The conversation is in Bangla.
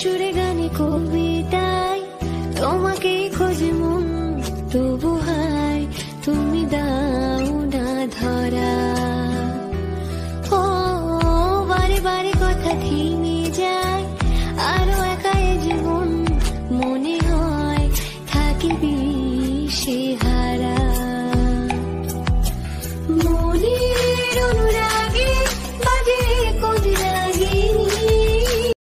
সুরে গানে কবিতায় তোমাকে খোঁজে মন তবু হায়, তুমি দাও না ধরা। ও, বারে বারে কথা থেমে যায়, আরও একাই জীবন মনে হয় থাকিবি সে হারা। মনে